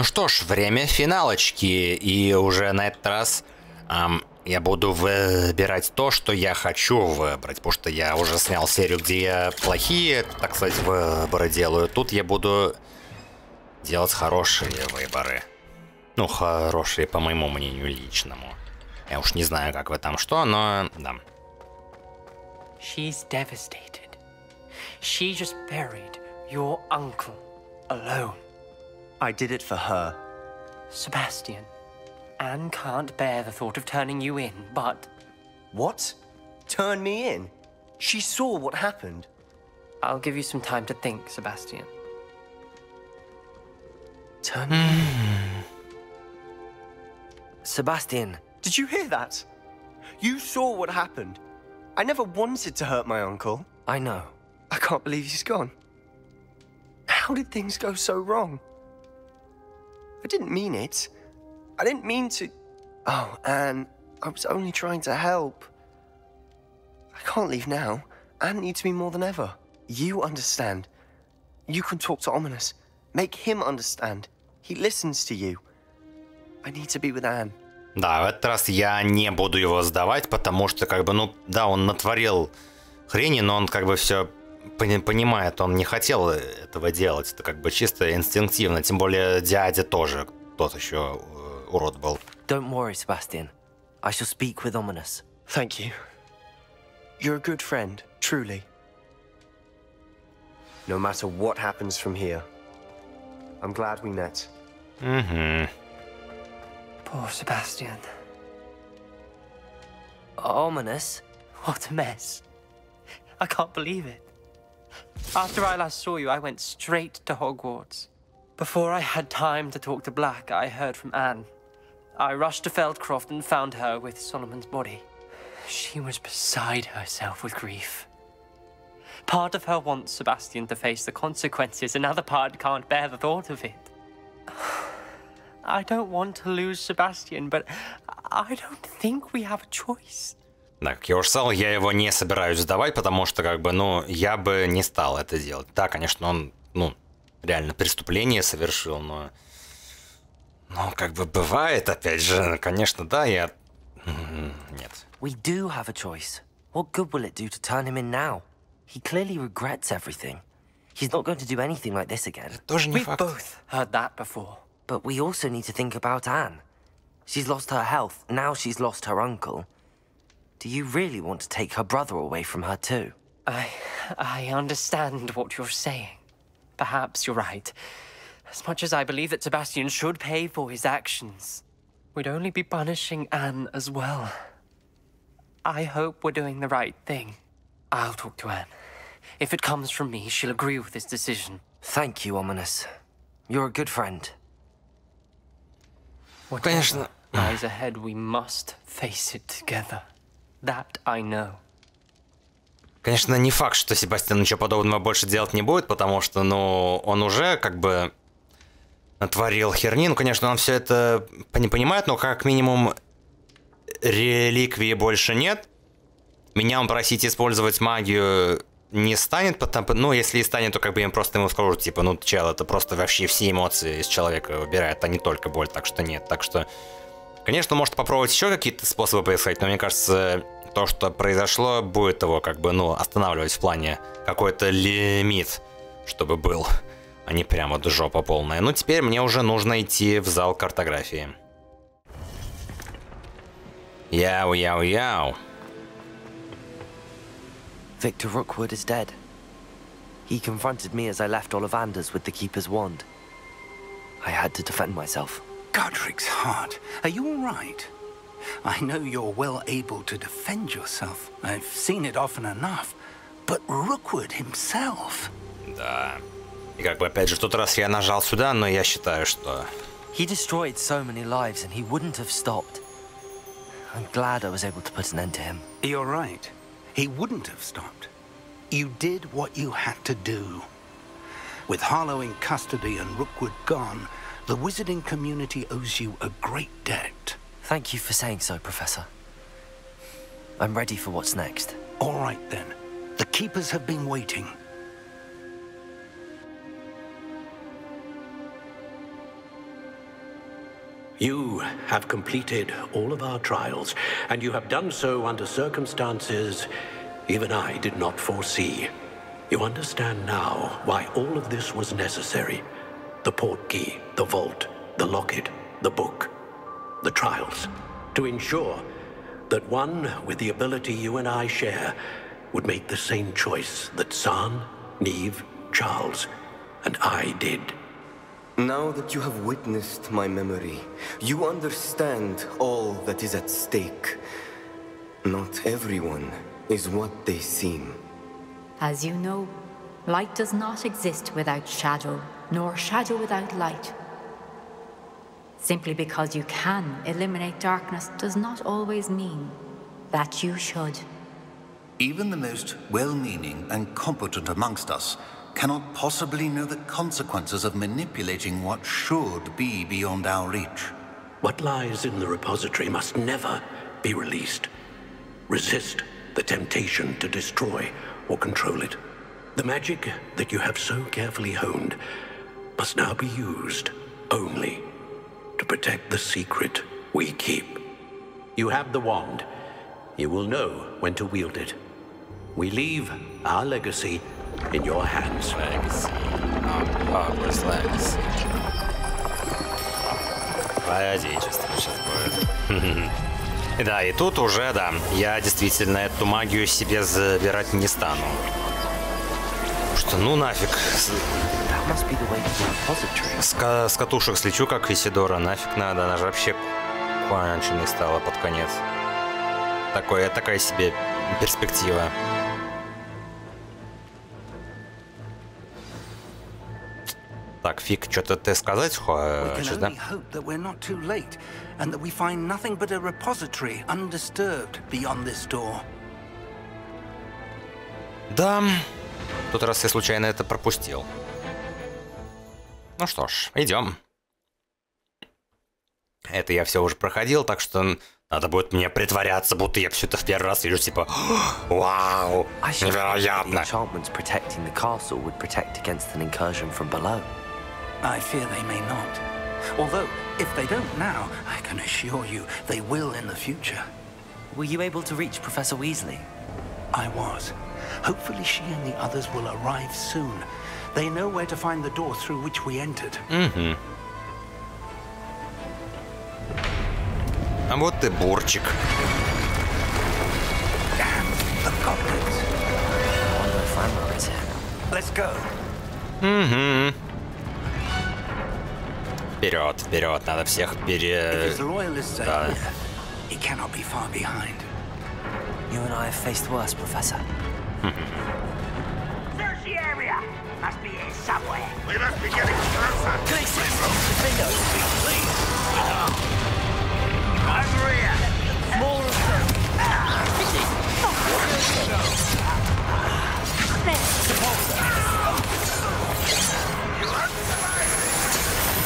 Ну что ж, время финалочки, и уже на этот раз эм, я буду выбирать то, что я хочу выбрать, потому что я уже снял серию, где я плохие, так сказать, выборы делаю. Тут я буду делать хорошие выборы. Ну, хорошие, по моему мнению, личному. Я уж не знаю, как вы там что, но да. She's devastated. She just buried your uncle alone. I did it for her. Sebastian, Anne can't bear the thought of turning you in, but What? Turn me in? She saw what happened. I'll give you some time to think, Sebastian. Turn me hmm. Sebastian, Did you hear that? You saw what happened. I never wanted to hurt my uncle. I know. I can't believe he's gone. How did things go so wrong? I didn't mean it. I didn't mean to. Oh, Anne, I was only trying to help. I can't leave now. Anne needs me more than ever. You understand. You can talk to Ominous. Make him understand. He listens to you. I need to be with Anne. Да, в этот раз я не буду его сдавать, потому что, как бы, ну, да, он натворил хрени, но он, как бы, все понимает, он не хотел этого делать. Это, как бы, чисто инстинктивно. Тем более, дядя тоже тот еще э, урод был. Don't worry, Sebastian. I shall speak with Ominous. Thank you. You're a good friend, truly. No matter what happens from here, I'm glad we met. Угу. Poor Sebastian. Ominous? What a mess. I can't believe it. After I last saw you, I went straight to Hogwarts. Before I had time to talk to Black, I heard from Anne. I rushed to Feldcroft and found her with Solomon's body. She was beside herself with grief. Part of her wants Sebastian to face the consequences, another part can't bear the thought of it. I don't want to lose Sebastian, but I don't think we have a choice. Да, как я уже сказал, я его не собираюсь сдавать, потому что, как бы, ну, я бы не стал это делать. Да, конечно, он, ну, реально преступление совершил, но... Ну, как бы бывает, опять же, конечно, да, я... Нет. We do have a choice. What good will it do to turn him in now? He clearly regrets everything. He's not going to do anything like this again. Тоже не We've both heard that before. But we also need to think about Anne. She's lost her health, now she's lost her uncle. Do you really want to take her brother away from her too? I... I understand what you're saying. Perhaps you're right. As much as I believe that Sebastian should pay for his actions, we'd only be punishing Anne as well. I hope we're doing the right thing. I'll talk to Anne. If it comes from me, she'll agree with this decision. Thank you, Ominous. You're a good friend. Whatever lies ahead, we must face it together. That I know. Конечно, не факт, что Себастьян ничего подобного больше делать не будет, потому что, ну, он уже как бы натворил херни. Ну, конечно, он все это не понимает, но как минимум реликвии больше нет. Меня он просить использовать магию не станет, потому, ну, если и станет, то как бы я просто ему скажу, типа, ну, чел, это просто вообще все эмоции из человека выбирает, а не только боль, так что нет. Так что, конечно, может попробовать еще какие-то способы поискать, но мне кажется, то, что произошло, будет его как бы, ну, останавливать в плане какой-то лимит, чтобы был, а не прямо вот жопа полная. Ну, теперь мне уже нужно идти в зал картографии. Яу-яу-яу. Victor Rookwood is dead. He confronted me as I left Ollivander's with the Keeper's wand. I had to defend myself. Godric's heart. Are you all right? I know you're well able to defend yourself. I've seen it often enough. But Rookwood himself. Да. И как бы опять же, в тот раз я нажал сюда, но я считаю, что... He destroyed so many lives and he wouldn't have stopped. I'm glad I was able to put an end to him. You're right. He wouldn't have stopped. You did what you had to do. With Harlow in custody and Rookwood gone, the wizarding community owes you a great debt. Thank you for saying so, Professor. I'm ready for what's next. All right then. The keepers have been waiting. You. You have completed all of our trials, and you have done so under circumstances even I did not foresee. You understand now why all of this was necessary. The port key, the vault, the locket, the book, the trials. To ensure that one with the ability you and I share would make the same choice that San, Neve, Charles, and I did. Now that you have witnessed my memory, you understand all that is at stake. Not everyone is what they seem. As you know, light does not exist without shadow, nor shadow without light. Simply because you can eliminate darkness does not always mean that you should. Even the most well-meaning and competent amongst us cannot possibly know the consequences of manipulating what should be beyond our reach. What lies in the repository must never be released. Resist the temptation to destroy or control it. The magic that you have so carefully honed must now be used only to protect the secret we keep. You have the wand. You will know when to wield it. We leave our legacy in your hands. Legacy. Hogwarts Legacy. Твое отечество сейчас будет. Да, и тут уже, да, я действительно эту магию себе забирать не стану. Что, ну нафиг. С, с катушек слечу, как Исидора, нафиг надо, она же вообще конченой стала под конец. Такое, такая себе перспектива. Так, Фиг, что-то ты сказать хочешь, да? Да, в тот раз я случайно это пропустил. Ну что ж, идем. Это я все уже проходил, так что надо будет мне притворяться, будто я все это в первый раз вижу, типа, вау, невероятно. I fear they may not. Although, if they don't now, I can assure you they will in the future. Were you able to reach Professor Weasley? I was. Hopefully she and the others will arrive soon. They know where to find the door through which we entered. Mm-hmm. А вот ты бурчик. The goblins. I wonder if Ranrock is here. Let's go. Mm-hmm. Вперед, вперед, надо всех пере... Да. He cannot be far behind. You and I have faced worse, Professor. Must be here somewhere. We must be getting closer. Glacius! Defenders! Please! Over here. More of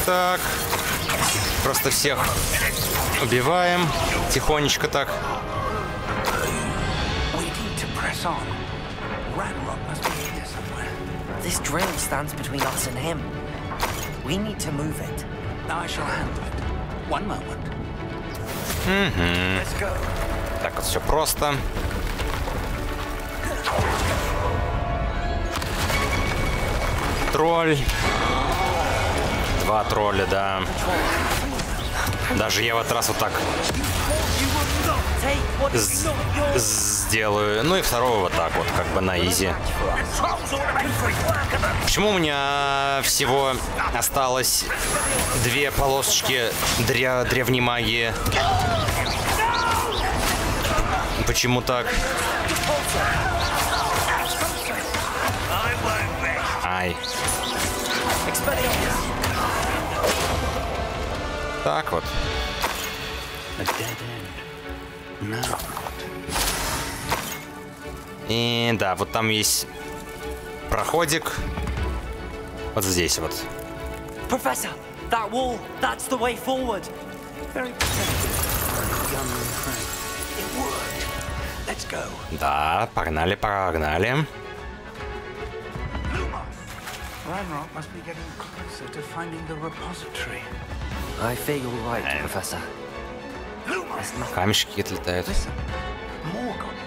Так. Просто всех убиваем. Тихонечко так. This drill stands between us and him. We need to move it. I shall handle it. One moment. Угу. Let's go. Так вот все просто. Тролль. Два тролля, да. Даже я в этот раз вот так сделаю. Ну и второго вот так вот, как бы на изи. Почему у меня всего осталось две полосочки дря древней магии? Почему так? Ай. Так вот. И да, вот там есть проходик. Вот здесь вот. Professor, that wall, that's the way forward. Very It worked. Let's go. Да, погнали, погнали. Ranrock must be getting closer to finding the repository. I fear you're right, Professor. There's nothing. Камешки какие-то летают. Listen, Morgan.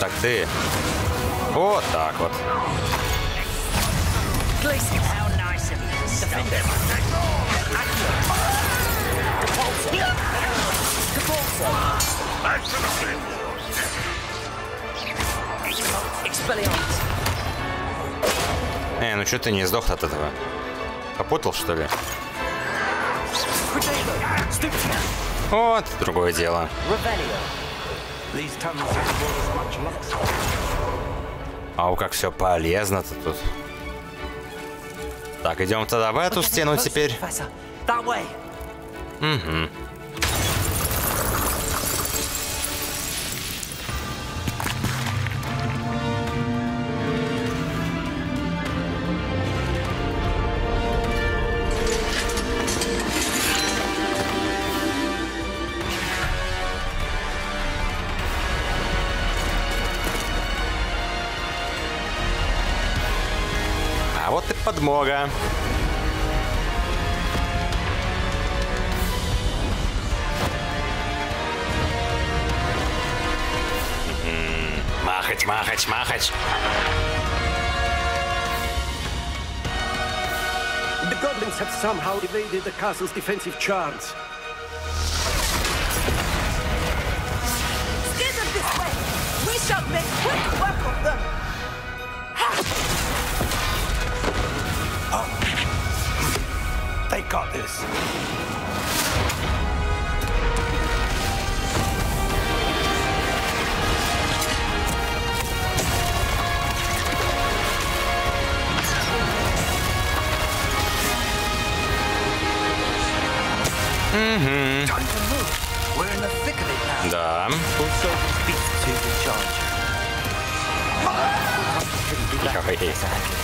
Так ты. Вот так вот. How Э, ну что ты не сдох от этого? Попутал, что ли? Вот, другое дело. Far. Ау, как все полезно-то тут. Так, идем тогда в эту стену теперь. Угу. Goedemorgen. Mm, mag het, mag het, mag het. The goblins have somehow evaded the castle's defensive charge. got this. Угу. Time to move. We're in the thick of it now. Да. We'll solve these beasts who's in charge. Couldn't do that, Ой.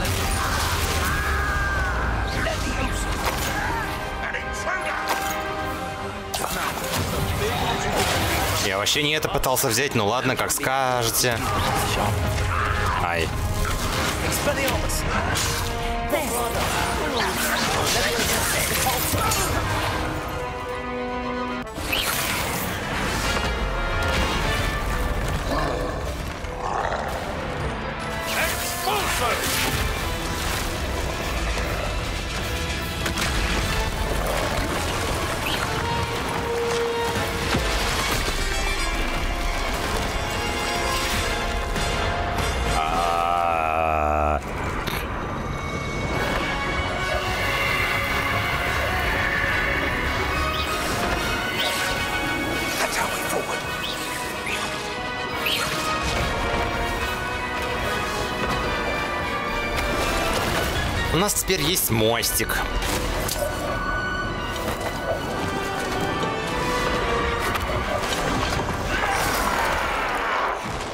Я вообще не это пытался взять, ну ладно, как скажете. Ай. Теперь есть мостик.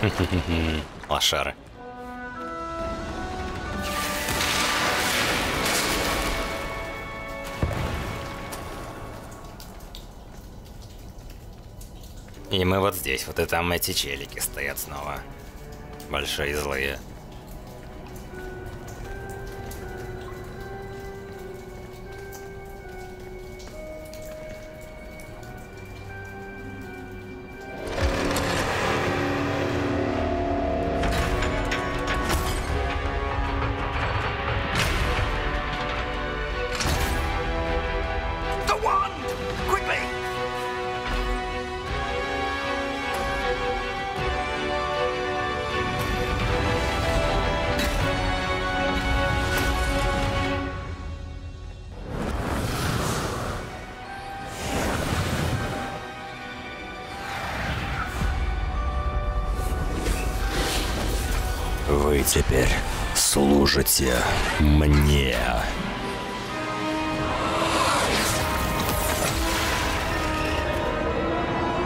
Лошары. И мы вот здесь, вот и там эти челики стоят снова. Большие злые. Теперь служите мне.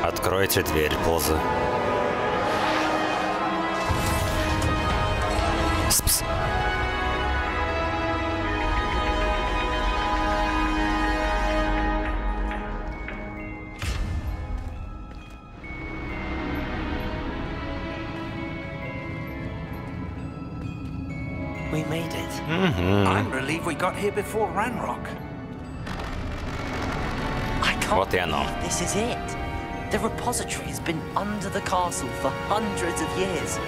Откройте дверь, Поза. believe we got here before Ranrock. I can't believe this is it. The repository has been under the castle for hundreds of years.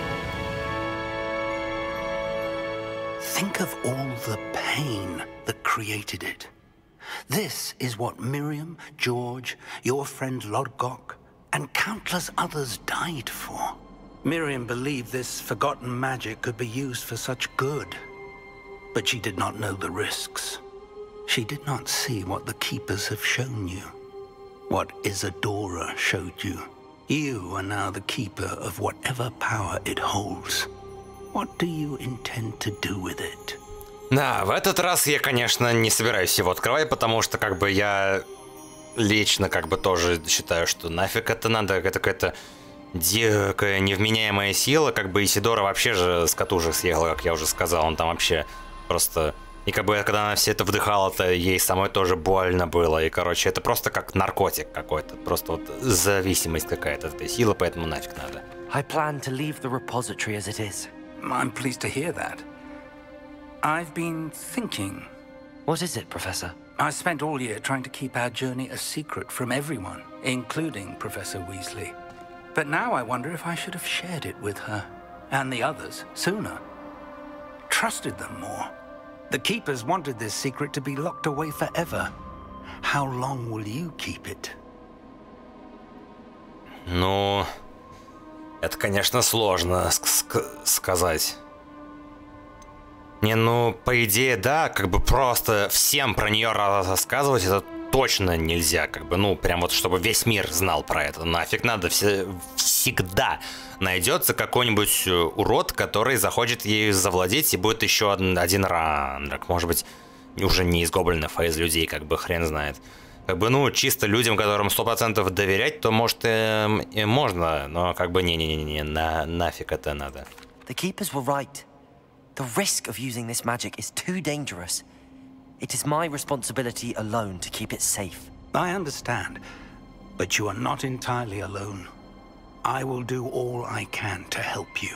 Think of all the pain that created it. This is what Miriam, George, your friend Lodgok, and countless others died for. Miriam believed this forgotten magic could be used for such good. But she did not know the risks. She did not see what the Keepers have shown you. What Isadora showed you. You are now the Keeper of whatever power it holds. What do you intend to do with it? Да, в этот раз я, конечно, не собираюсь его открывать, потому что как бы я лично как бы тоже считаю, что нафиг это надо, это какая-то дикая невменяемая сила, как бы Исидора вообще же с катушек съехала, как я уже сказал, он там вообще просто... И как бы когда она все это вдыхала-то, ей самой тоже больно было. И, короче, это просто как наркотик какой-то. Просто вот зависимость какая-то от этой силы, поэтому нафиг надо. I plan to leave the repository as it is. I'm pleased to hear that. I've been thinking. What is it, Professor? I spent all year trying to keep our journey a secret from everyone, including Professor Weasley. But now I wonder if I should have shared it with her and the others sooner. Trusted them more. The Keepers wanted this secret to be locked away forever. How long will you keep it? Ну, это, конечно, сложно ск- ск- сказать. Не, ну, по идее, да, как бы просто всем про нее рассказывать это точно нельзя, как бы, ну, прям вот, чтобы весь мир знал про это. Нафиг надо, все, всегда найдется какой-нибудь э, урод, который захочет ею завладеть, и будет еще один, один рандрак. Может быть, уже не из гоблинов, а из людей, как бы, хрен знает. Как бы, ну, чисто людям, которым 100% доверять, то, может, и, и можно, но как бы не-не-не, на, нафиг это надо. The Keepers were right. The risk of using this magic is too dangerous. It is my responsibility alone to keep it safe. I understand, but you are not entirely alone. I will do all I can to help you.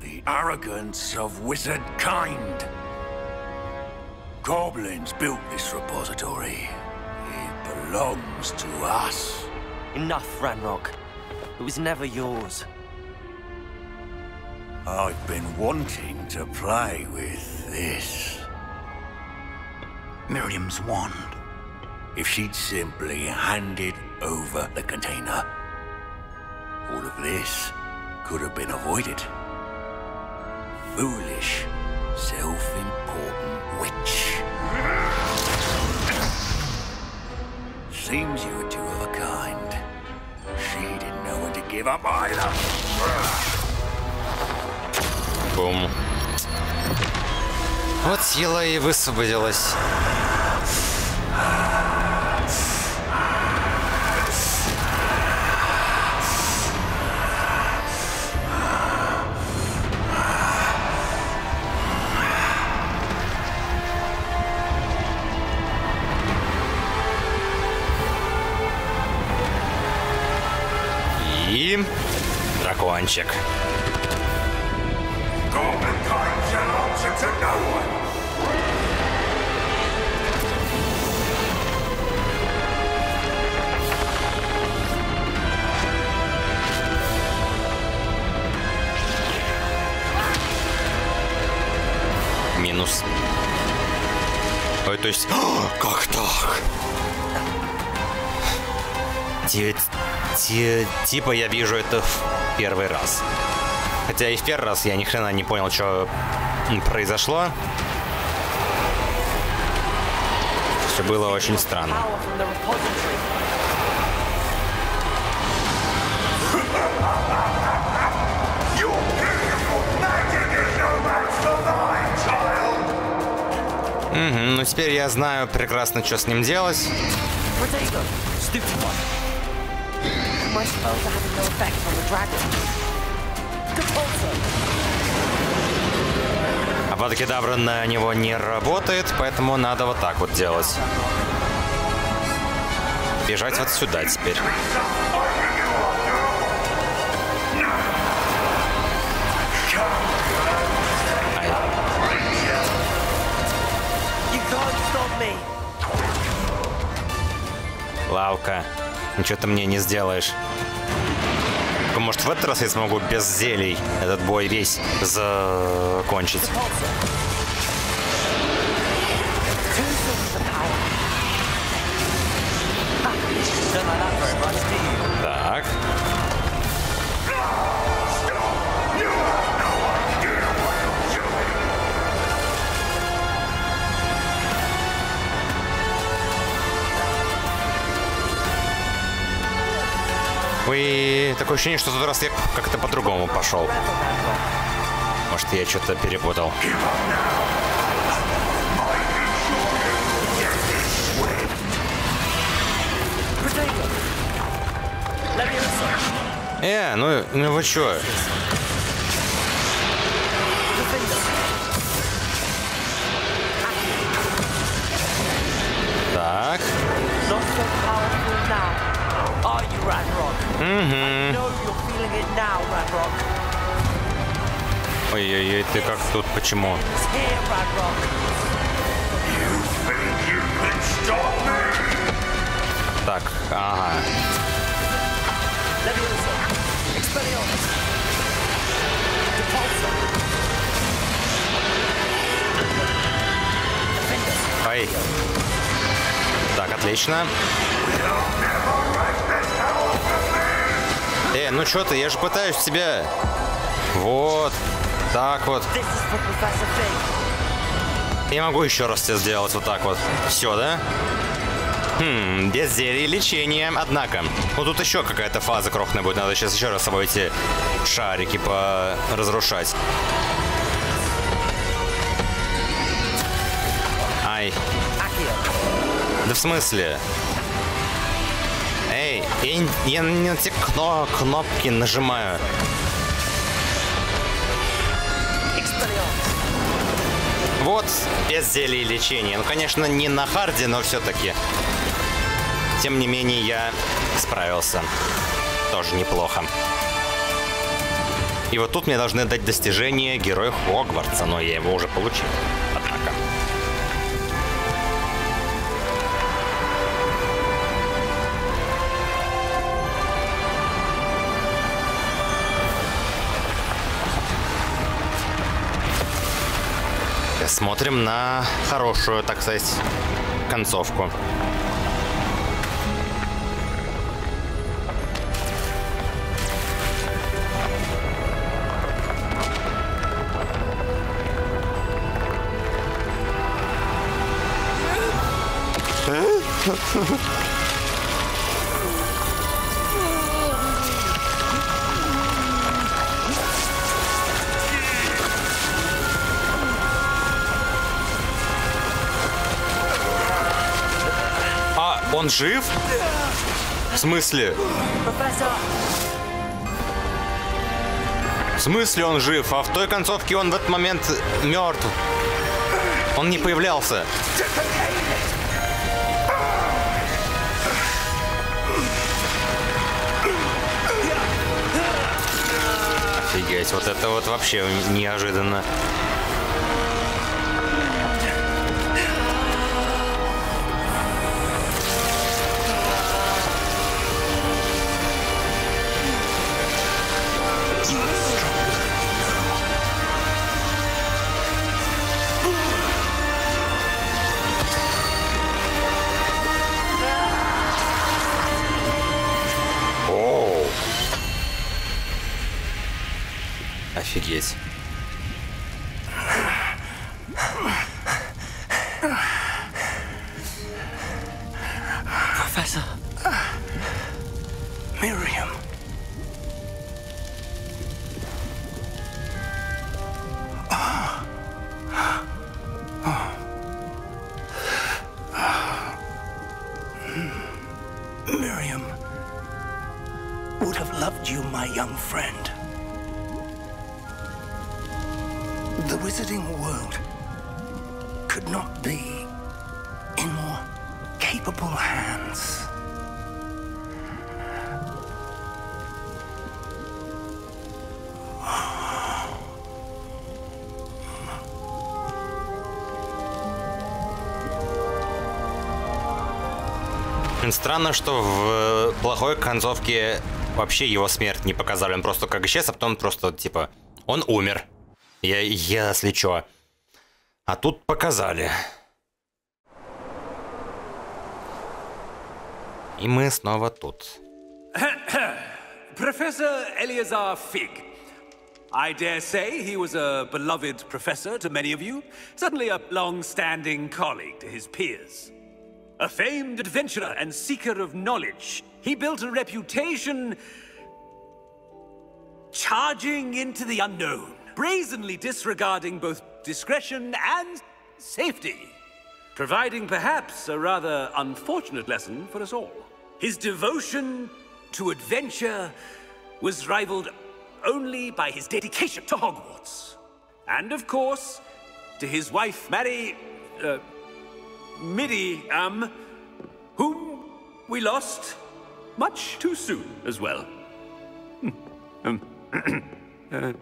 The arrogance of wizard kind. Goblins built this repository. It belongs to us. Enough, Ranrock. It was never yours. I've been wanting to play with this. Miriam's wand. If she'd simply handed over the container, all of this could have been avoided. Foolish, self-important witch. Seems you were two of a kind. She didn't know when to give up either. Boom. Вот сила и высвободилась. И дракончик. Типа я вижу это в первый раз. Хотя и в первый раз я ни хрена не понял, что произошло. Все было очень странно. Угу, ну теперь я знаю прекрасно, что с ним делать. My spells are having no effect on the dragon. А Абадакедавра на него не работает, поэтому надо вот так вот делать. Бежать вот сюда теперь. Лавка. Ничего ты мне не сделаешь. Может, в этот раз я смогу без зелий этот бой весь закончить. Вы такое ощущение, что в тот раз я как-то по-другому пошел. Может, я что-то перепутал. Э, ну, ну вы чё? Так. Not? Угу. Ой-ой-ой, ты как тут, почему? Так, ага. Ай. Так, отлично. Э, ну чё ты, я же пытаюсь тебя. Вот. Так вот. Я могу еще раз тебе сделать вот так вот. Все, да? Хм, без зелий лечения, однако. Ну тут еще какая-то фаза крохная будет. Надо сейчас еще раз с собой эти шарики разрушать. Ай. Да в смысле? Я, я на те кно- кнопки нажимаю. Вот, без зелий лечения. Ну, конечно, не на харде, но все-таки. Тем не менее, я справился. Тоже неплохо. И вот тут мне должны дать достижение Героя Хогвартса, но я его уже получил. Смотрим на хорошую, так сказать, концовку. А, он жив? В смысле? В смысле он жив? А в той концовке он в этот момент мертв. Он не появлялся. Офигеть, вот это вот вообще неожиданно. Could not be in more capable hands. Странно, что в э, плохой концовке вообще его смерть не показали. Он просто как исчез, а потом просто, типа, он умер. Я, если чё. А тут показали. И мы снова тут. Professor Eleazar Fig. I dare say he was a beloved professor to many of you, certainly a long-standing colleague to his peers. A famed adventurer and seeker of knowledge, he built a reputation charging into the unknown, brazenly disregarding both discretion and safety, providing perhaps a rather unfortunate lesson for us all. His devotion to adventure was rivaled only by his dedication to Hogwarts. And of course, to his wife, Mary. Uh, Midi, um, whom we lost much too soon as well. um, uh,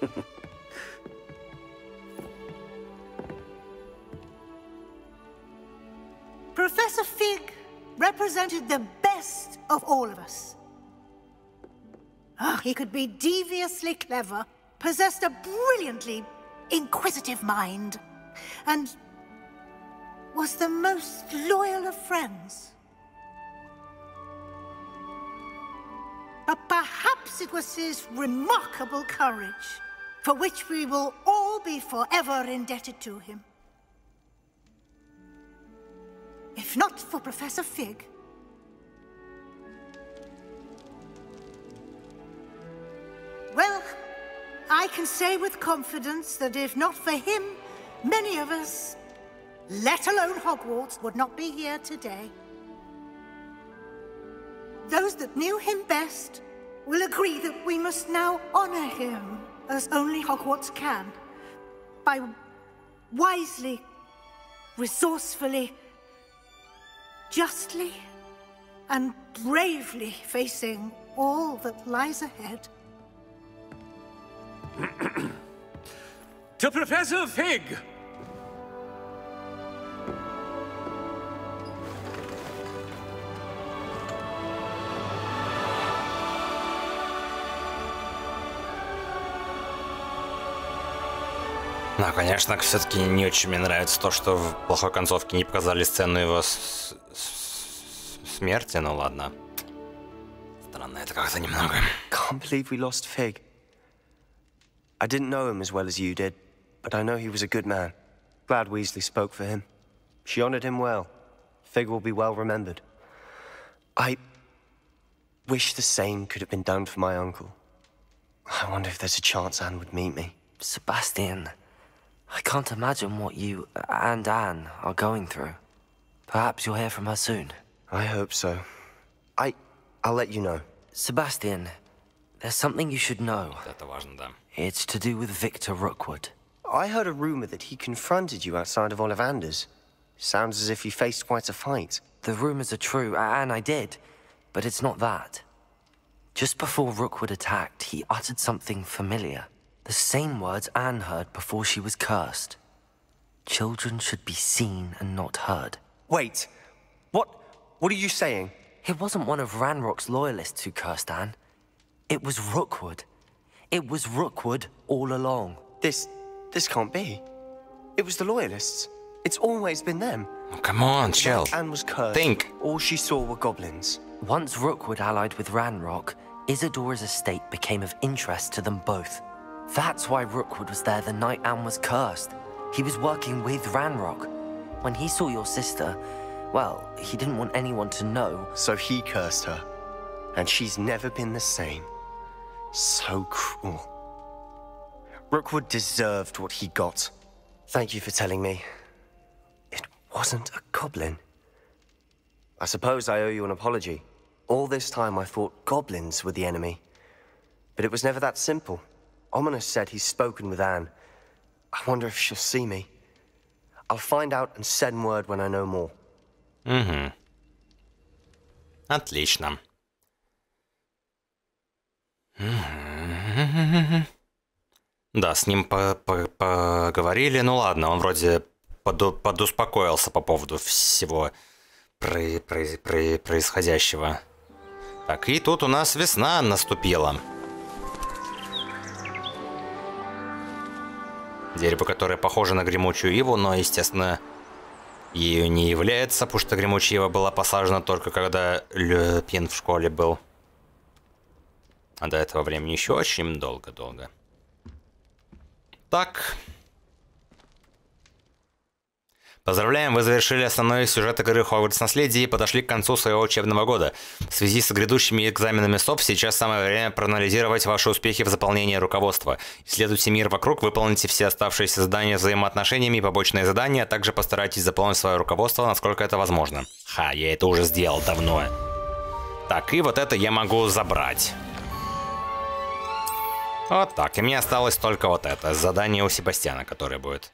Professor Fig represented the best of all of us. Ah, he could be deviously clever, possessed a brilliantly inquisitive mind, and was the most loyal of friends. But perhaps it was his remarkable courage, for which we will all be forever indebted to him. If not for Professor Fig, well, I can say with confidence that if not for him, many of us, let alone Hogwarts, would not be here today. Those that knew him best will agree that we must now honor him as only Hogwarts can by wisely, resourcefully, justly, and bravely facing all that lies ahead. to Professor Fig! Ну, конечно, все-таки не очень мне нравится то, что в плохой концовке не показали сцену его с- с- смерти, ну ладно. Странно это как-то немного. Can't believe we lost Fig. I didn't know him as well as you did, but I know he was a good man. Glad Weasley spoke for him. She honored him well. Fig will be well remembered. I wish the same could have been done for my uncle. I wonder if there's a chance Anne would meet me. Sebastian, I can't imagine what you and Anne are going through. Perhaps you'll hear from her soon. I hope so. I... I'll let you know. Sebastian, there's something you should know. It's to do with Victor Rookwood. I heard a rumor that he confronted you outside of Ollivander's. Sounds as if you faced quite a fight. The rumors are true, and I did. But it's not that. Just before Rookwood attacked, he uttered something familiar. The same words Anne heard before she was cursed. Children should be seen and not heard. Wait, what... what are you saying? It wasn't one of Ranrock's loyalists who cursed Anne. It was Rookwood. It was Rookwood all along. This... this can't be. It was the Loyalists. It's always been them. Oh, come on, chill. Anne was cursed. Think. All she saw were goblins. Once Rookwood allied with Ranrock, Isadora's estate became of interest to them both. That's why Rookwood was there the night Anne was cursed. He was working with Ranrock. When he saw your sister, well, he didn't want anyone to know. So he cursed her. And she's never been the same. So cruel. Rookwood deserved what he got. Thank you for telling me. It wasn't a goblin. I suppose I owe you an apology. All this time I thought goblins were the enemy. But it was never that simple. Ominous said he's spoken with Anne. I wonder if she'll see me. I'll find out and send word when I know more. Угу. Отлично. Да, с ним по -по поговорили. Ну ладно, он вроде поду подуспокоился по поводу всего про про про происходящего. Так, и тут у нас весна наступила. Дерево, которое похоже на гремучую иву, но, естественно, ею не является, потому что гремучая ива была посажена только когда Люпин в школе был. А до этого времени еще очень долго-долго. Так. Поздравляем, вы завершили основной сюжет игры Хогвартс Наследие и подошли к концу своего учебного года. В связи с грядущими экзаменами СОП сейчас самое время проанализировать ваши успехи в заполнении руководства. Исследуйте мир вокруг, выполните все оставшиеся задания с взаимоотношениями и побочные задания, а также постарайтесь заполнить свое руководство, насколько это возможно. Ха, я это уже сделал давно. Так, и вот это я могу забрать. Вот так, и мне осталось только вот это, задание у Себастьяна, которое будет.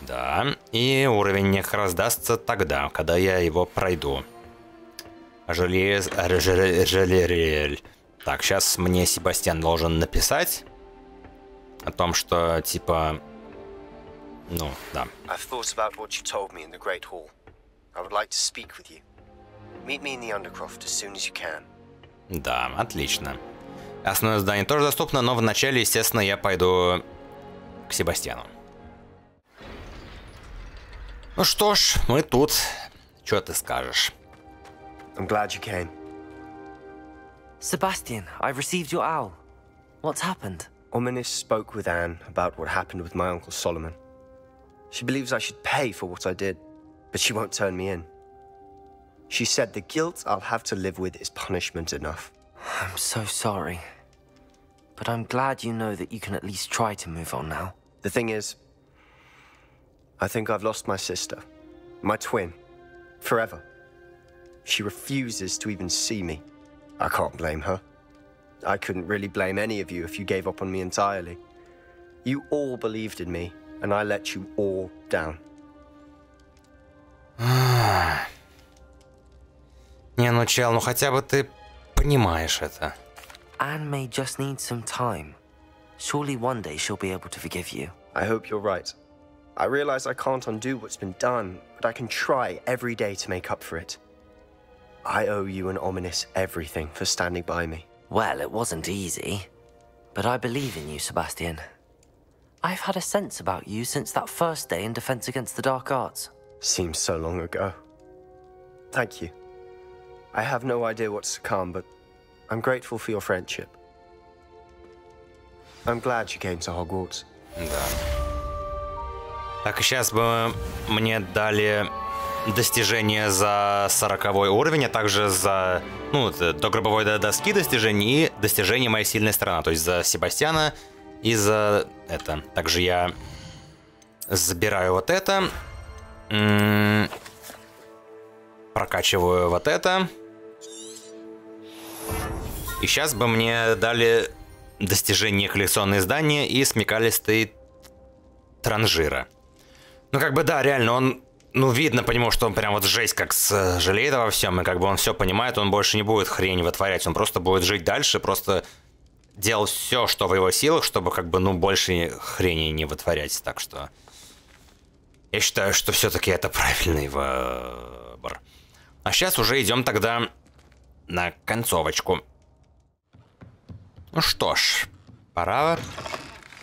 Да, и уровень не раздастся тогда, когда я его пройду. Желез... Желерель. Так, сейчас мне Себастьян должен написать о том, что, типа... Ну, да. I've thought about what you told me in the Great Hall. I would like to speak with you. Meet me in the Undercroft as soon as you can. Да, отлично. Основное здание тоже доступно, но вначале, естественно, я пойду к Себастьяну. Ну что ж, мы тут. Что ты скажешь? I'm glad you came. Sebastian, I've received your owl. What's happened? Ominis spoke with Anne about what happened with my Uncle Solomon. She believes I should pay for what I did, but she won't turn me in. She said the guilt I'll have to live with is punishment enough. I'm so sorry. But I'm glad you know that you can at least try to move on now. The thing is, I think I've lost my sister, my twin, forever. She refuses to even see me. I can't blame her. I couldn't really blame any of you if you gave up on me entirely. You all believed in me, and I let you all down. Не, ну чел, ну хотя бы ты понимаешь это. Anne may just need some time. Surely one day she'll be able to forgive you. I hope you're right. I realize I can't undo what's been done, but I can try every day to make up for it. I owe you and Ominous everything for standing by me. Well, it wasn't easy. But I believe in you, Sebastian. I've had a sense about you since that first day in Defense Against the Dark Arts. Seems so long ago. Thank you. I have no idea what's to come, but I'm grateful for your friendship. I'm glad you came to Hogwarts. Да. Так, сейчас бы мне дали достижение за 40 уровень, а также за, ну, до гробовой доски достижений и достижение моей сильной стороны. То есть за Себастьяна и за это. Также я забираю вот это. Прокачиваю вот это. И сейчас бы мне дали достижение коллекционные издания и смекалистый транжира. Ну, как бы, да, реально, он, ну, видно по нему, что он прям вот жесть как жалеет во всем, и как бы он все понимает, он больше не будет хрень вытворять, он просто будет жить дальше, просто делал все, что в его силах, чтобы как бы, ну, больше хрени не вытворять, так что... Я считаю, что все-таки это правильный выбор. А сейчас уже идем тогда на концовочку. Ну что ж, пора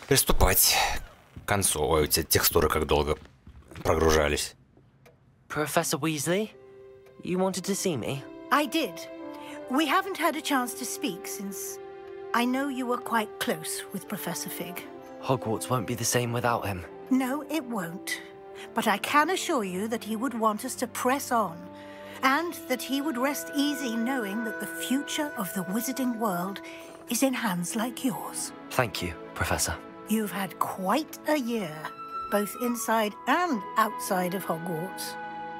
приступать к концу. Ой, у тебя текстуры как долго прогружались. Professor Weasley, you wanted to see me? I did. We haven't had a chance to speak since I know you were quite close with Professor Fig. Hogwarts won't be the same without him. No, it won't. But I can assure you that he would want us to press on, and that he would rest easy knowing that the future of the wizarding world is in hands like yours. Thank you, Professor. You've had quite a year, both inside and outside of Hogwarts.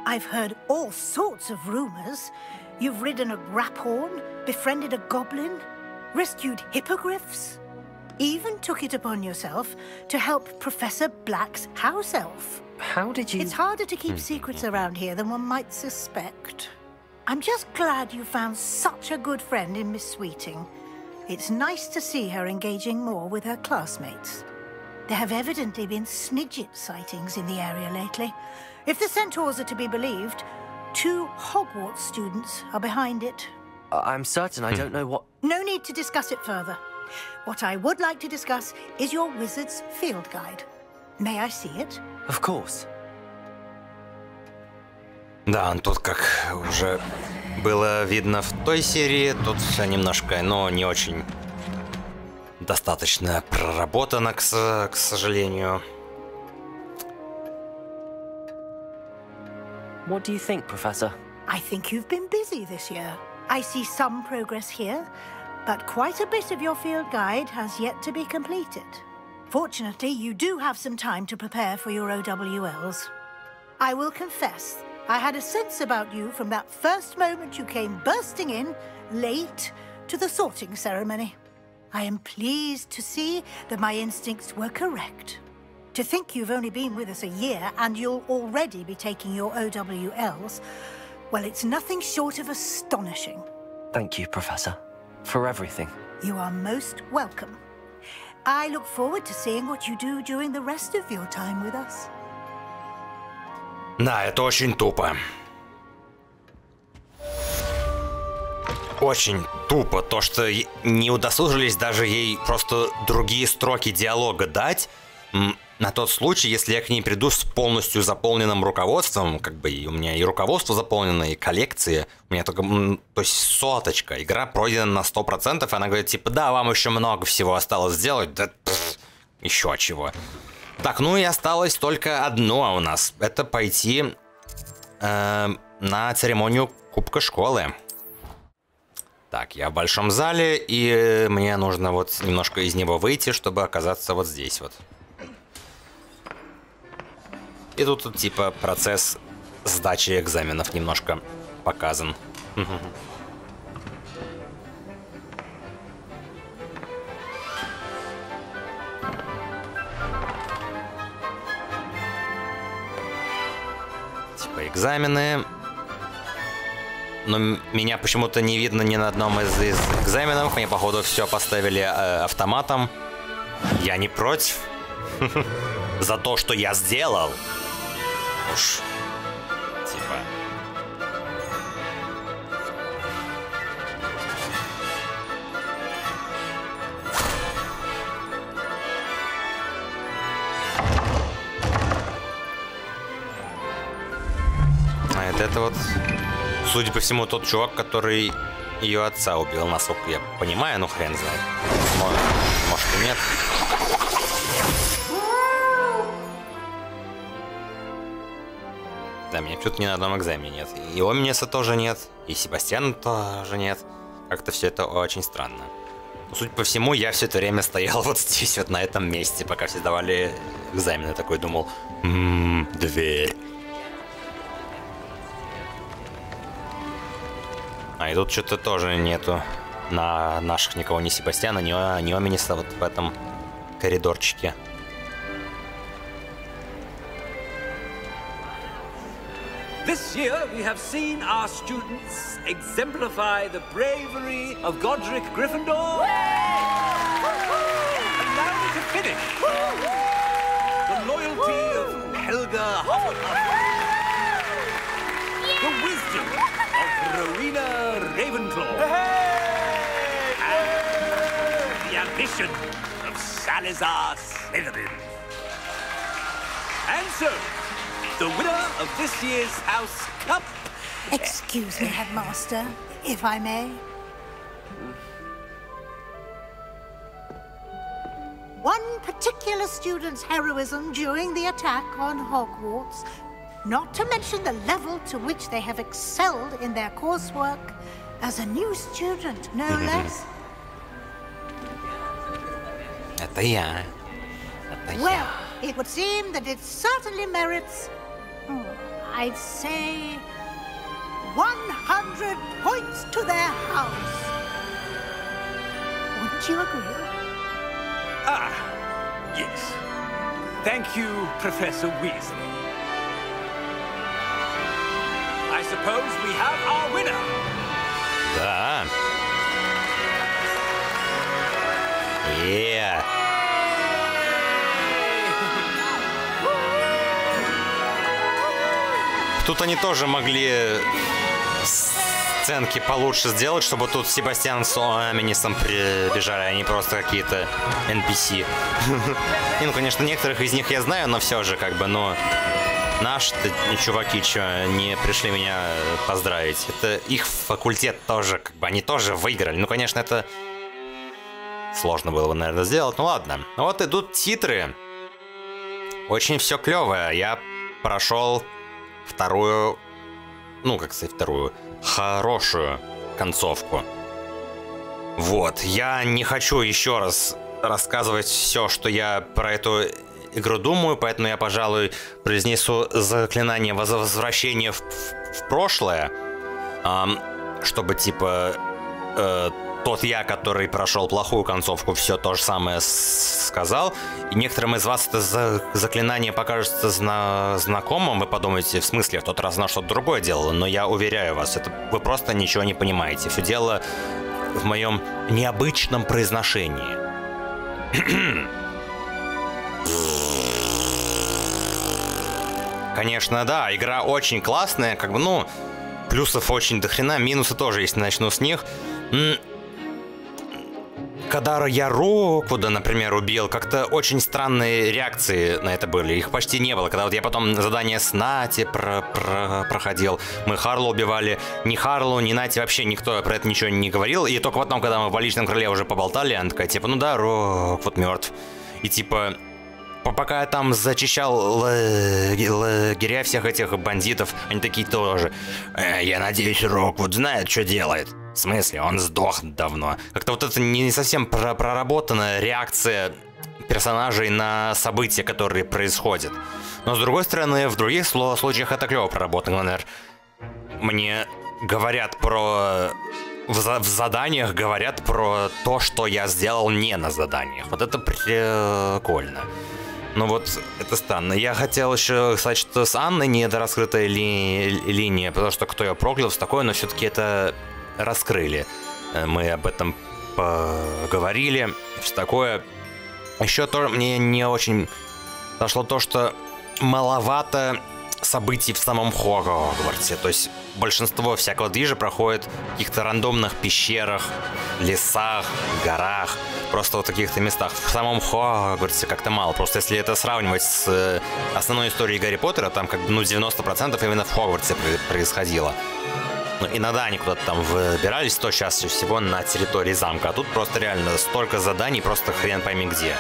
I've heard all sorts of rumors. You've ridden a graphorn, befriended a goblin, rescued hippogriffs, even took it upon yourself to help Professor Black's house elf. How did you... It's harder to keep hmm. secrets around here than one might suspect. I'm just glad you found such a good friend in Miss Sweeting. It's nice to see her engaging more with her classmates. There have evidently been Snidget sightings in the area lately. If the centaurs are to be believed, two Hogwarts students are behind it. Uh, I'm certain I don't know what... No need to discuss it further. What I would like to discuss is your wizard's field guide. May I see it? Of course. Да, он тут как уже было видно в той серии, тут все немножко, но не очень достаточно проработано, к, с- к сожалению. What do you think, Professor? I think you've been busy this year. I see some progress here, but quite a bit of your field guide has yet to be completed. Fortunately, you do have some time to prepare for your OWLs. I will confess, I had a sense about you from that first moment you came bursting in, late, to the sorting ceremony. I am pleased to see that my instincts were correct. To think you've only been with us a year and you'll already be taking your OWLs, well, it's nothing short of astonishing. Thank you, Professor, for everything. You are most welcome. I look forward to seeing what you do during the rest of your time with us. Да, это очень тупо. Очень тупо то, что не удосужились даже ей просто другие строки диалога дать, на тот случай, если я к ней приду с полностью заполненным руководством, как бы и у меня и руководство заполнено, и коллекции, у меня только, то есть соточка, игра пройдена на 100%, и она говорит, типа, да, вам еще много всего осталось сделать, да пф, еще чего. Так, ну и осталось только одно у нас, это пойти э, на церемонию Кубка Школы. Так, я в большом зале, и мне нужно вот немножко из него выйти, чтобы оказаться вот здесь вот. И тут, тут типа процесс сдачи экзаменов немножко показан. Типа экзамены. Но меня почему-то не видно ни на одном из, из экзаменов. Мне, походу, все поставили э, автоматом. Я не против. За то, что я сделал. Уж. Типа. А это, это вот, судя по всему, тот чувак, который ее отца убил, насколько я понимаю, ну хрен знает. Может, может и нет. Да, меня что-то ни на одном экзамене нет. И Омниса тоже нет, и Себастьяна тоже нет. Как-то все это очень странно. Но, Судя по всему, я все это время стоял вот здесь, вот на этом месте, пока все давали экзамены. Такой думал, «М, дверь. А и тут что-то тоже нету на наших никого, ни Себастьяна, ни, ни Омениса вот в этом коридорчике. This year, we have seen our students exemplify the bravery of Godric Gryffindor. Allow me to finish. The loyalty of Helga Hufflepuff. Rowena Ravenclaw. And the ambition of Salazar Slytherin. And so, the winner of this year's House Cup Excuse me, Headmaster, if I may. One particular student's heroism during the attack on Hogwarts, not to mention the level to which they have excelled in their coursework as a new student, no less. well, it would seem that it certainly merits, hmm, I'd say, 100 points to their house. Wouldn't you agree? Ah, yes. Thank you, Professor Weasley. Suppose we have our winner. Да. Yeah. Тут они тоже могли сценки получше сделать, чтобы тут Себастьян с Аминисом прибежали, а не просто какие-то NPC. И, ну, конечно, некоторых из них я знаю, но все же, как бы, но наши чуваки что, не пришли меня поздравить. Это их факультет тоже, как бы, они тоже выиграли. Ну, конечно, это сложно было бы, наверное, сделать. Ну, ладно. Вот идут титры. Очень все клевое. Я прошел вторую, ну, как сказать, вторую, хорошую концовку. Вот, я не хочу еще раз рассказывать все, что я про эту игру думаю, поэтому я, пожалуй, произнесу заклинание возвращения в, в прошлое, эм, чтобы, типа, э, тот я, который прошел плохую концовку, все то же самое сказал. И некоторым из вас это за заклинание покажется зна знакомым, вы подумаете, в смысле, в тот раз на что-то другое делала, но я уверяю вас, это вы просто ничего не понимаете. Все дело в моем необычном произношении. Конечно, да, игра очень классная, как бы, ну, плюсов очень дохрена, минусы тоже есть, начну с них. Когда я Роквуда, например, убил, как-то очень странные реакции на это были. Их почти не было. Когда вот я потом задание с Нати про про проходил, мы Харлу убивали. Ни Харлу, ни Нати вообще никто про это ничего не говорил. И только потом, когда мы в личном крыле уже поболтали, она такая, типа, ну да, Роквуд мертв. И типа, пока я там зачищал лагеря всех этих бандитов, они такие тоже. Э, я надеюсь, Роквуд знает, что делает. В смысле, он сдох давно. Как-то вот это не совсем проработанная реакция персонажей на события, которые происходят. Но с другой стороны, в других случаях это клево проработано. Например, мне говорят про... В, в заданиях говорят про то, что я сделал не на заданиях. Вот это прикольно. Ну вот, это странно. Я хотел еще сказать, что с Анной недораскрытая ли, линия, потому что кто ее проклял, с такой, но все-таки это раскрыли. Э, мы об этом поговорили. Все такое. Еще тоже мне не очень дошло то, что маловато событий в самом Хогвартсе. То есть большинство всякого движа проходит в каких-то рандомных пещерах, лесах, горах, просто вот в каких-то местах. В самом Хогвартсе как-то мало. Просто если это сравнивать с э, основной историей Гарри Поттера, там как бы ну 90% именно в Хогвартсе происходило. Ну, иногда они куда-то там выбирались, то чаще всего на территории замка. А тут просто реально столько заданий, просто хрен пойми где.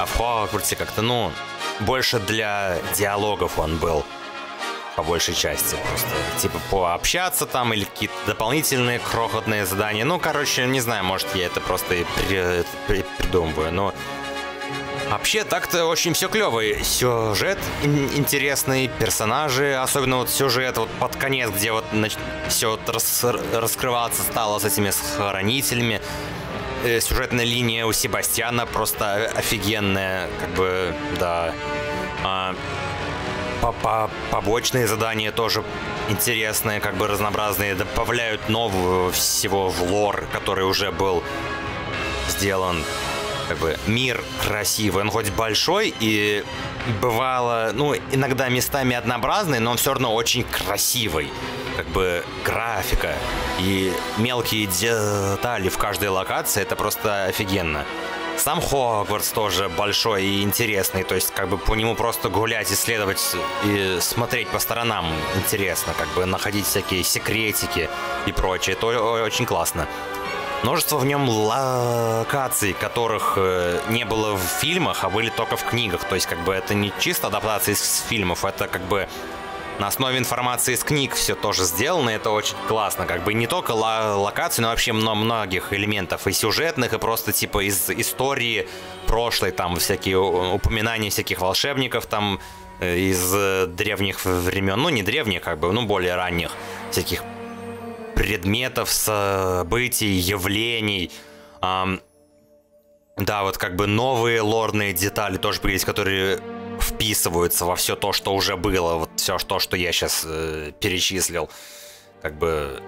А в Хогвартсе как-то, ну, больше для диалогов он был по большей части. Просто, типа, пообщаться там или какие-то дополнительные крохотные задания. Ну, короче, не знаю, может, я это просто и при, при, придумываю, но Вообще, так-то очень все клевый. Сюжет интересный, персонажи, особенно вот сюжет вот под конец, где вот нач... все вот рас... раскрываться стало с этими схоронителями. Э, сюжетная линия у Себастьяна просто офигенная, как бы, да. А, по -по побочные задания тоже интересные, как бы разнообразные, добавляют нового всего в лор, который уже был сделан как бы мир красивый, он хоть большой и бывало, ну, иногда местами однообразный, но он все равно очень красивый. Как бы графика и мелкие детали в каждой локации, это просто офигенно. Сам Хогвартс тоже большой и интересный, то есть как бы по нему просто гулять, исследовать и смотреть по сторонам интересно, как бы находить всякие секретики и прочее, это очень классно. Множество в нем локаций, которых э, не было в фильмах, а были только в книгах. То есть, как бы это не чисто адаптация из фильмов, это как бы на основе информации из книг все тоже сделано, это очень классно. Как бы не только локации, но вообще много многих элементов и сюжетных, и просто типа из истории прошлой, там всякие упоминания всяких волшебников, там э, из э, древних времен, ну не древних, как бы, ну более ранних всяких предметов, событий, явлений. Да, вот как бы новые лорные детали тоже появились, которые вписываются во все то, что уже было, вот все то, что я сейчас э, перечислил. Как бы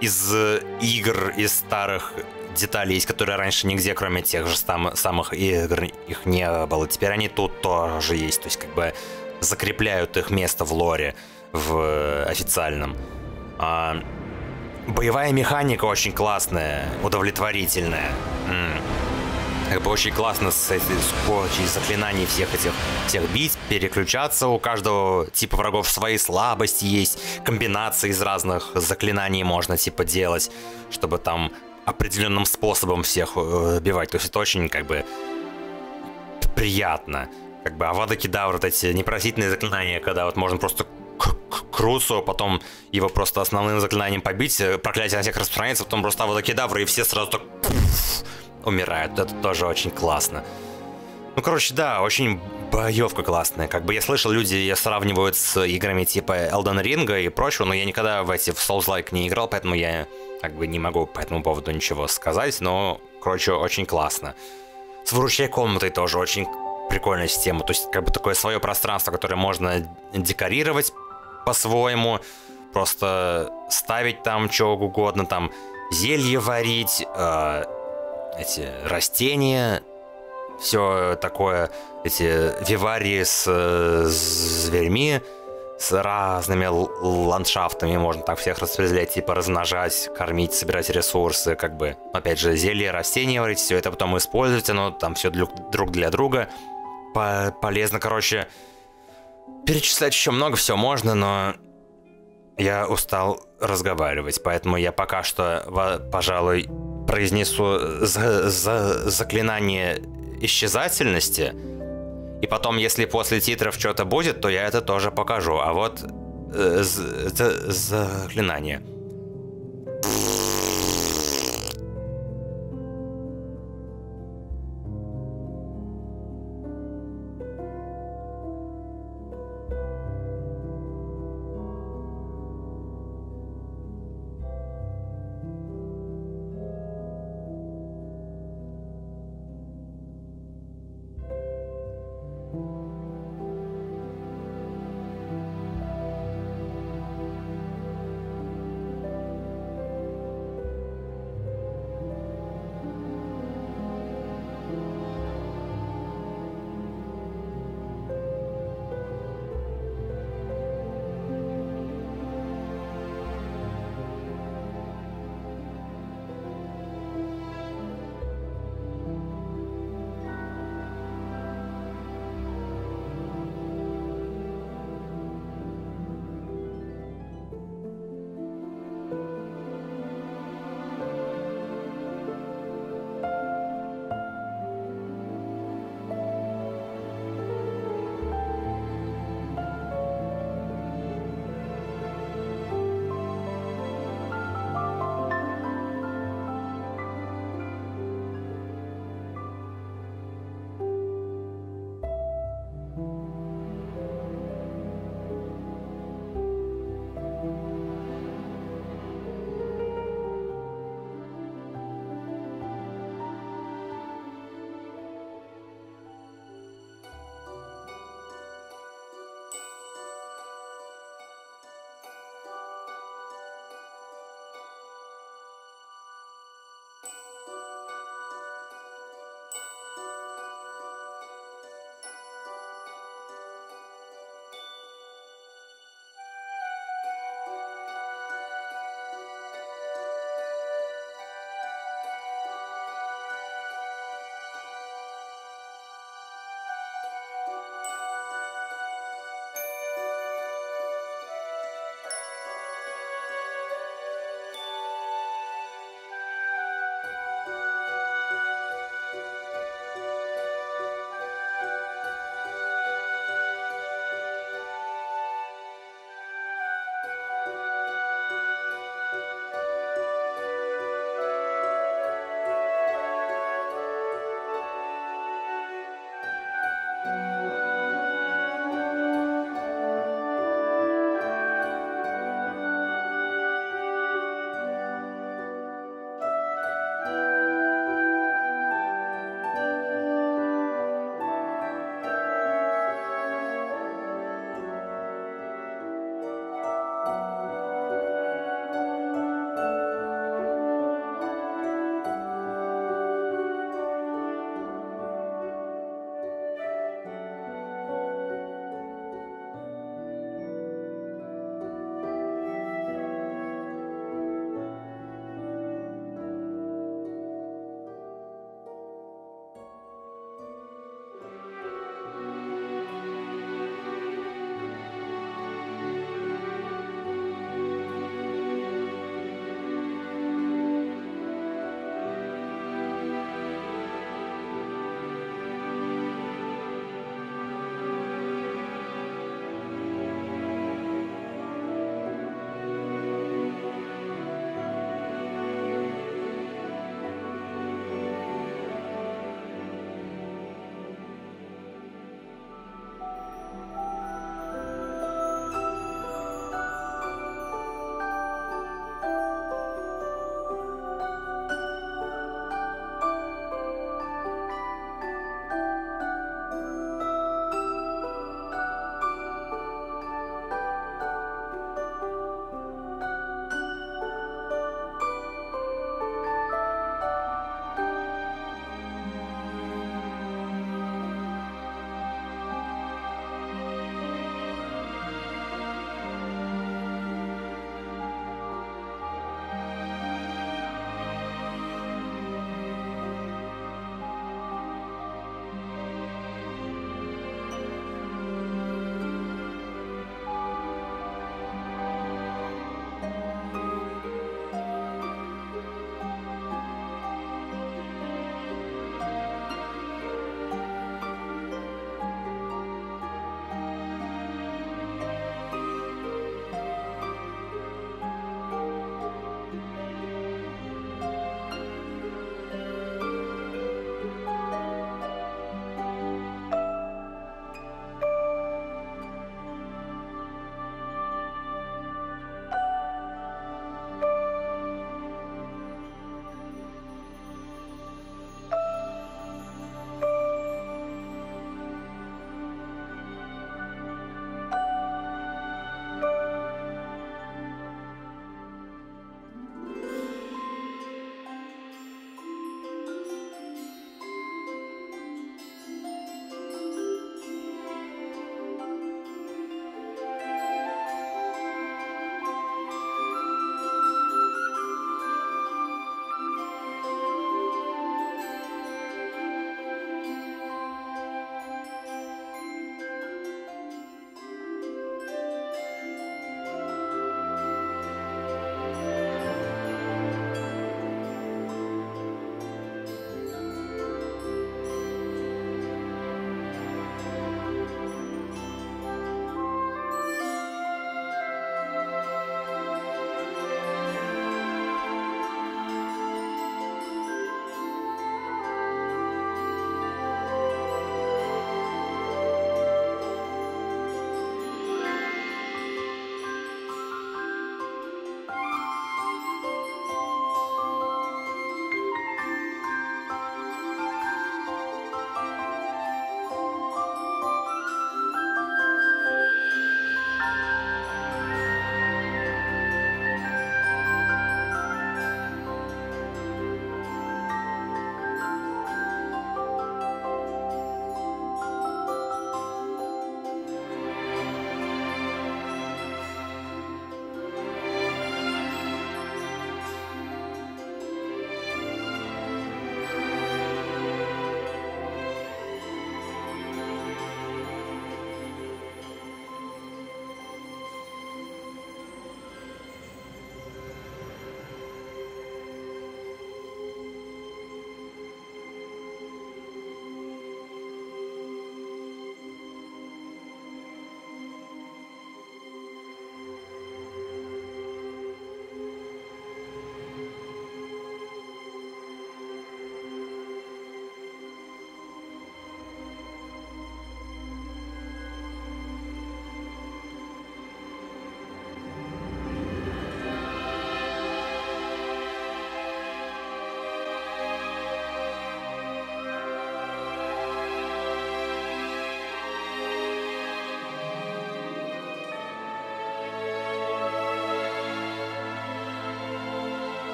из э, игр, из старых деталей есть, которые раньше нигде, кроме тех же сам, самых игр, их не было. Теперь они тут тоже есть. То есть, как бы закрепляют их место в лоре, в официальном. А, боевая механика очень классная, удовлетворительная. М. Как бы очень классно с, этой- кучей заклинаний всех этих всех бить, переключаться. У каждого типа врагов свои слабости есть, комбинации из разных заклинаний можно типа делать, чтобы там определенным способом всех э, бивать. То есть это очень как бы приятно. Как бы Авада Кедавр, вот эти непросительные заклинания, когда вот можно просто Крусу, потом его просто основным заклинанием побить, э, проклятие на всех распространяется, потом просто Авада Кедавра, и все сразу так пуф, умирают. Это тоже очень классно. Ну, короче, да, очень боевка классная. Как бы я слышал, люди ее сравнивают с играми типа Elden Ring и прочего, но я никогда в эти в Souls-like не играл, поэтому я как бы не могу по этому поводу ничего сказать, но, короче, очень классно. С выручай комнатой тоже очень прикольная система. То есть, как бы такое свое пространство, которое можно декорировать по-своему, просто ставить там что угодно, там зелье варить, э, эти растения, все такое, эти виварии с, э, зверьми, с разными ландшафтами, можно так всех распределять, типа размножать, кормить, собирать ресурсы, как бы, опять же, зелье, растения варить, все это потом использовать, оно там все друг для друга. По- полезно, короче, перечислять еще много всего можно, но я устал разговаривать, поэтому я пока что, пожалуй, произнесу за- за- заклинание исчезательности, и потом, если после титров что-то будет, то я это тоже покажу. А вот э, з- з- заклинание. И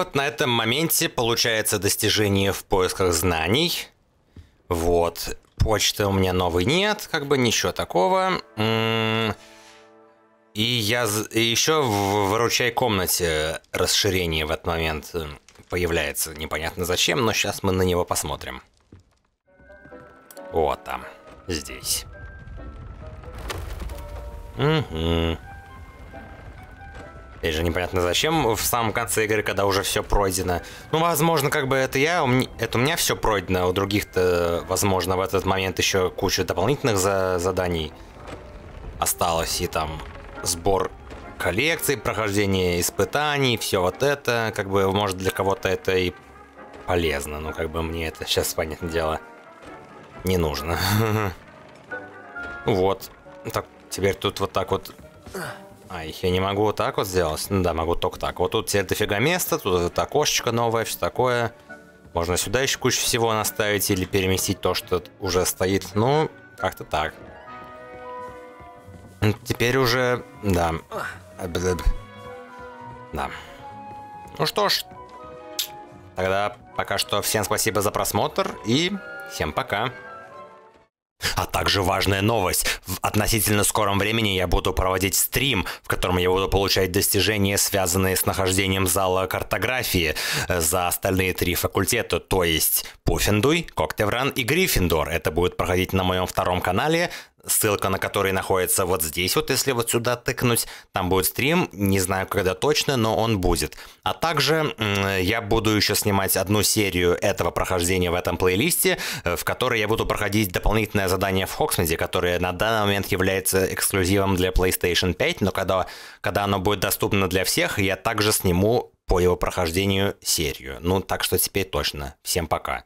вот на этом моменте получается достижение в поисках знаний. Вот. Почты у меня новой нет, как бы ничего такого. И я еще в выручай комнате расширение в этот момент э, появляется. Непонятно зачем, но сейчас мы на него посмотрим. Вот там. здесь. Угу. Опять же, непонятно зачем в самом конце игры, когда уже все пройдено. Ну, возможно, как бы это я, это у меня все пройдено, а у других-то, возможно, в этот момент еще куча дополнительных за заданий осталось. И там сбор коллекций, прохождение испытаний, все вот это, как бы, может, для кого-то это и полезно. Но как бы мне это сейчас, понятное дело, не нужно. Вот. Так, теперь тут вот так вот а, их я не могу вот так вот сделать? Ну да, могу только так. Вот тут теперь дофига места, тут это окошечко новое, все такое. Можно сюда еще кучу всего наставить или переместить то, что уже стоит. Ну, как-то так. Теперь уже... Да. Да. Ну что ж. Тогда пока что всем спасибо за просмотр и всем пока. А также важная новость. В относительно скором времени я буду проводить стрим, в котором я буду получать достижения, связанные с нахождением зала картографии э, за остальные три факультета, то есть Пуффендуй, Коктевран и Гриффиндор. Это будет проходить на моем втором канале ссылка на который находится вот здесь, вот если вот сюда тыкнуть, там будет стрим, не знаю когда точно, но он будет. А также я буду еще снимать одну серию этого прохождения в этом плейлисте, э, в которой я буду проходить дополнительное задание в Хоксмиде, которое на данный момент является эксклюзивом для PlayStation 5, но когда, когда оно будет доступно для всех, я также сниму по его прохождению серию. Ну, так что теперь точно. Всем пока.